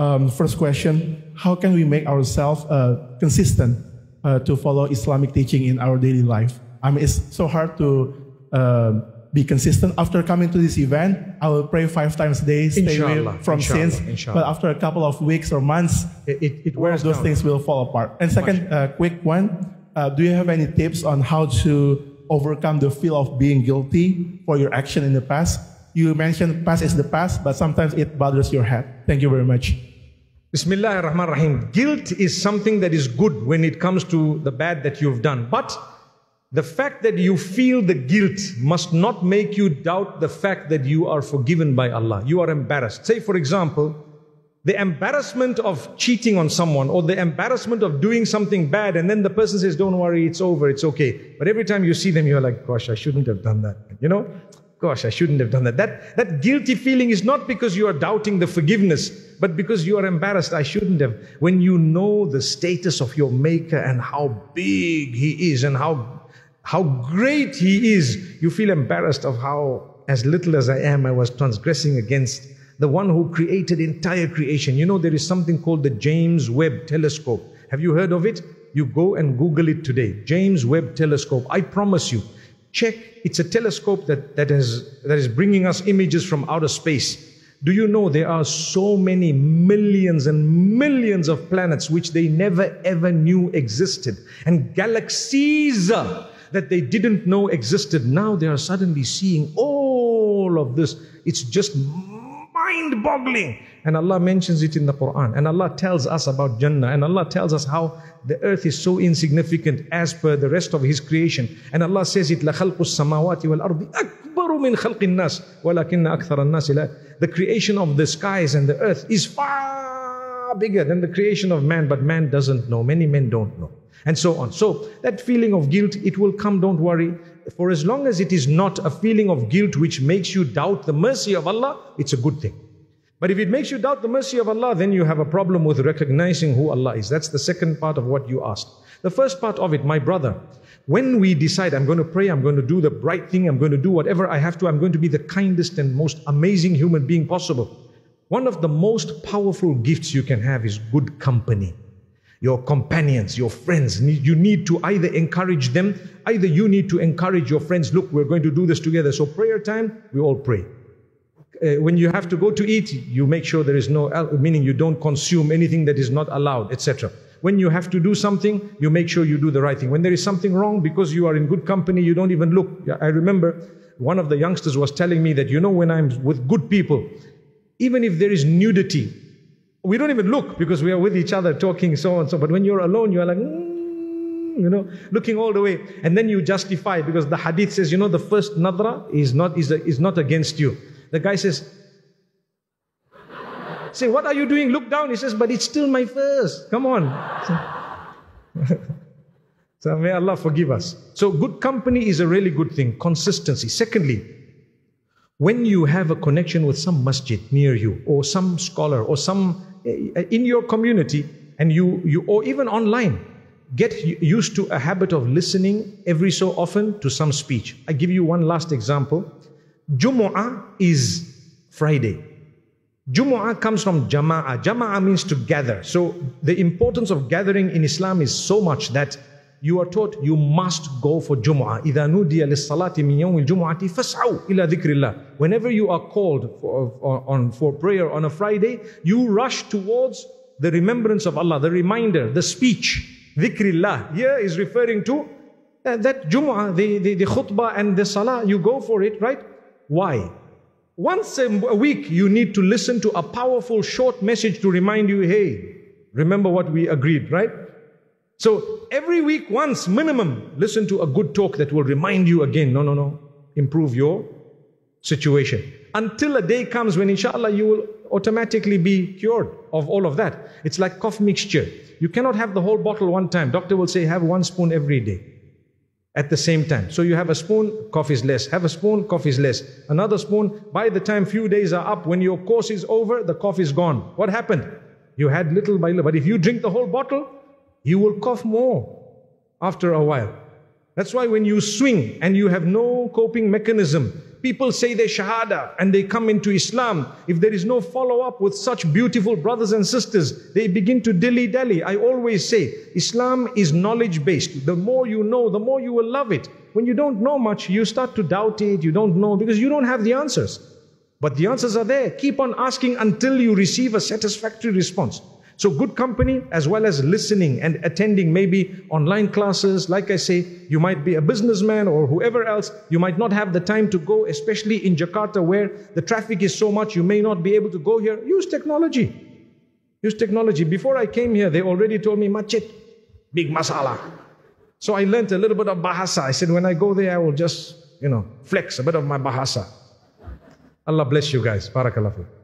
Um, first question How can we make ourselves uh, consistent uh, to follow Islamic teaching in our daily life? I mean, it's so hard to uh, be consistent. After coming to this event, I will pray five times a day, stay away from inshallah, sins. inshallah. But after a couple of weeks or months, It, it, it those down. things will fall apart. And second, uh, quick one, uh, do you have any tips on how to overcome the feel of being guilty for your action in the past? You mentioned past is the past, but sometimes it bothers your head. Thank you very much. Bismillah ar-Rahman rahim Guilt is something that is good when it comes to the bad that you've done. But the fact that you feel the guilt must not make you doubt the fact that you are forgiven by Allah. You are embarrassed. Say, for example, the embarrassment of cheating on someone or the embarrassment of doing something bad, and then the person says, Don't worry, it's over, it's okay. But every time you see them, you're like, Gosh, I shouldn't have done that. You know? Gosh, I shouldn't have done that. That, that guilty feeling is not because you are doubting the forgiveness, but because you are embarrassed. I shouldn't have. When you know the status of your Maker and how big He is and how, how great He is, you feel embarrassed of how, as little as I am, I was transgressing against the one who created entire creation. You know, there is something called the James Webb Telescope. Have you heard of it? You go and Google it today. James Webb Telescope. I promise you, check. It's a telescope that, that, has, that is bringing us images from outer space. Do you know there are so many millions and millions of planets which they never ever knew existed, and galaxies uh, that they didn't know existed? Now they are suddenly seeing all of this. It's just mind boggling. And Allah mentions it in the Quran. And Allah tells us about Jannah. And Allah tells us how the earth is so insignificant as per the rest of His creation. And Allah says it, لَخَلْقُ السَّمَاوَاتِ وَالْأَرْضِ أَكْبَرُ مِنْ خَلْقِ النَّاسِ وَلَكِنَّ أَكْثَرَ النَّاسِ لَا The creation of the skies and the earth is far bigger than the creation of man. But man doesn't know. Many men don't know. And so on. So that feeling of guilt, it will come, don't worry. For as long as it is not a feeling of guilt which makes you doubt the mercy of Allah, it's a good thing. But if it makes you doubt the mercy of Allah, then you have a problem with recognizing who Allah is. That's the second part of what you asked. The first part of it, my brother, when we decide I'm going to pray, I'm going to do the right thing, I'm going to do whatever I have to, I'm going to be the kindest and most amazing human being possible. One of the most powerful gifts you can have is good company. Your companions, your friends, you need to either encourage them, either you need to encourage your friends. Look, we're going to do this together. So, prayer time, we all pray uh, when you have to go to eat, you make sure there is no, meaning you don't consume anything that is not allowed, etc. When you have to do something, you make sure you do the right thing. When there is something wrong, because you are in good company, you don't even look. I remember one of the youngsters was telling me that, you know, when I'm with good people, even if there is nudity, we don't even look because we are with each other talking so on so. But when you're alone, you are like, "Mm," you know, looking all the way, and then you justify because the hadith says, you know, the first nadra is not is, a, is not against you. The guy says, Say, what are you doing? Look down. He says, but it's still my first. Come on. so may Allah forgive us. So good company is a really good thing. Consistency. Secondly, when you have a connection with some masjid near you, or some scholar, or some eh, in your community, and you, you or even online, get used to a habit of listening every so often to some speech. I give you one last example. Jumu'ah is Friday. Jumu'ah comes from Jama'ah. Jama'ah means to gather. So the importance of gathering in Islam is so much that you are taught you must go for Jumu'ah. إِذَا نُودِيَ لِلصَّلَاةِ مِنْ يَوْمِ الْجُمُعَةِ فَاسْعَوْا إِلَى ذِكْرِ اللَّهِ Whenever you are called for, for, on, for prayer on a Friday, you rush towards the remembrance of Allah, the reminder, the speech. Dhikrillah. Here is referring to uh, that Jumu'ah, the, the, the khutbah and the salah, you go for it, right? Why? Once a week, you need to listen to a powerful short message to remind you, hey, remember what we agreed, right? So every week, once minimum, listen to a good talk that will remind you again, no, no, no, improve your situation. Until a day comes when, inshallah, you will automatically be cured of all of that. It's like cough mixture. You cannot have the whole bottle one time. Doctor will say, have one spoon every day at the same time. So you have a spoon, is less. Have a spoon, is less. Another spoon, by the time few days are up, when your course is over, the is gone. What happened? You had little by little. But if you drink the whole bottle, you will cough more after a while. That's why when you swing and you have no coping mechanism, People say they shahada and they come into Islam. If there is no follow up with such beautiful brothers and sisters, they begin to dilly dally. I always say, Islam is knowledge based. The more you know, the more you will love it. When you don't know much, you start to doubt it, you don't know because you don't have the answers. But the answers are there. Keep on asking until you receive a satisfactory response. So good company as well as listening and attending maybe online classes. Like I say, you might be a businessman or whoever else. You might not have the time to go, especially in Jakarta where the traffic is so much. You may not be able to go here. Use technology. Use technology. Before I came here, they already told me, Machit, big masala. So I learned a little bit of Bahasa. I said, when I go there, I will just, you know, flex a bit of my Bahasa. Allah bless you guys. Barakallahu.